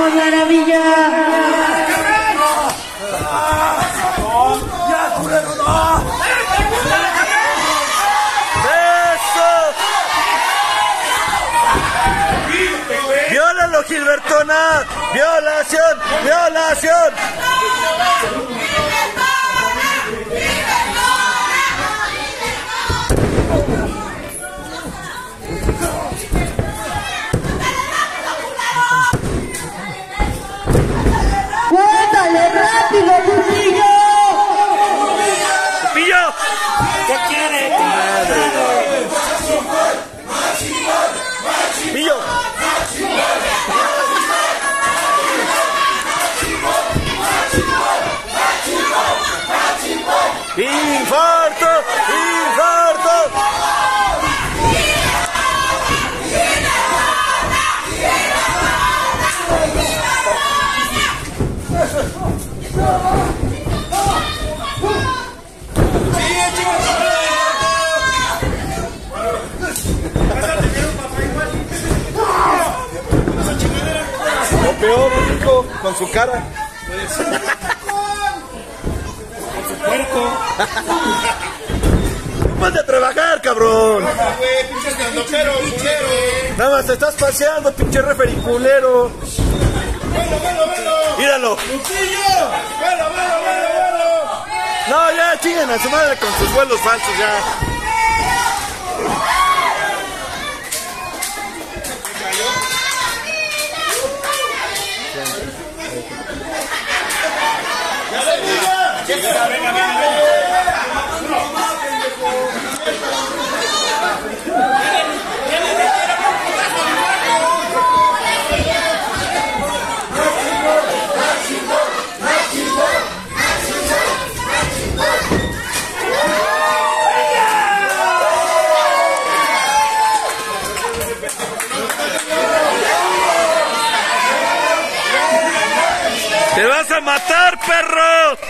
¡Vamos, maravilla! Gilbertona! ¡Violación! ¡Violación! Peor, rico, con su cara. ¡Ponte a trabajar, cabrón! Nada más te estás paseando, pinche refericulero. ¡Míralo! ¡Lupillo! ¡Velo, velo, velo, velo! No, ya, chinguen a su madre con sus vuelos falsos, ya. Venga, venga, venga. Matar, perro!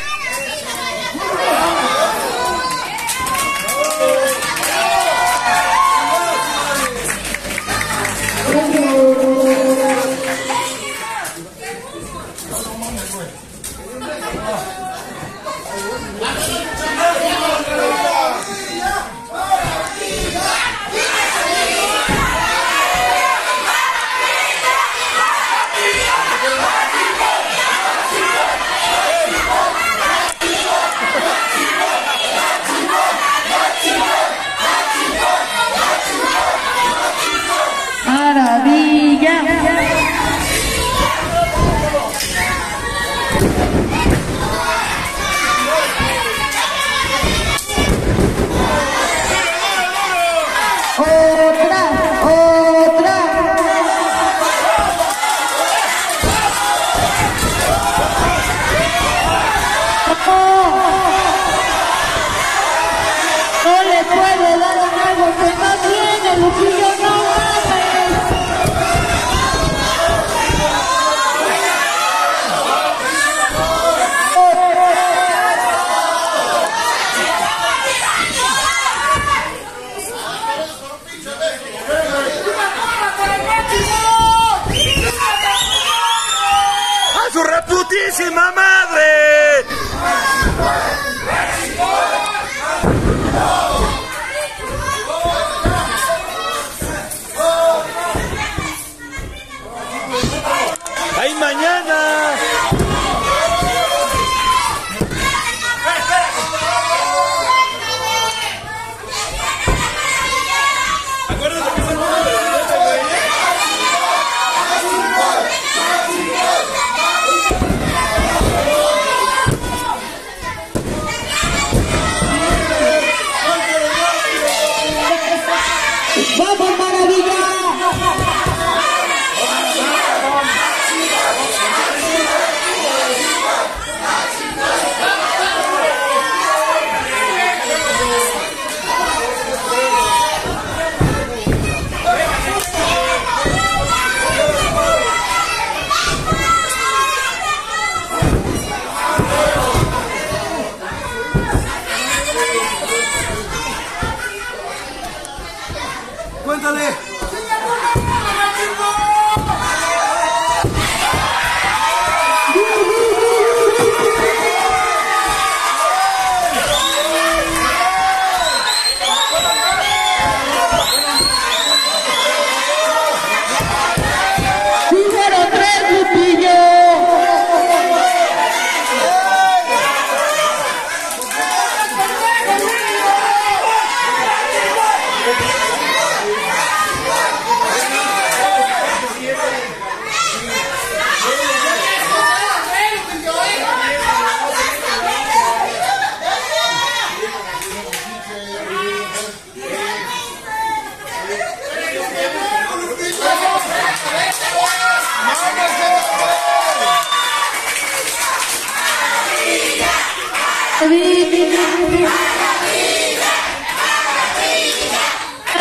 Su reputísima madre! Bye.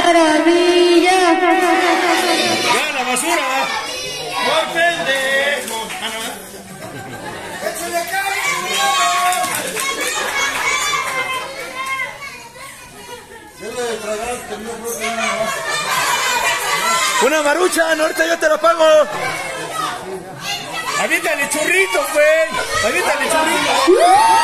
Maravilla, maravilla, maravilla. Ya la basura. Por. Échale de Una marucha, ahorita yo te la pago. Aviéntale churrito, güey. Aviéntale churrito.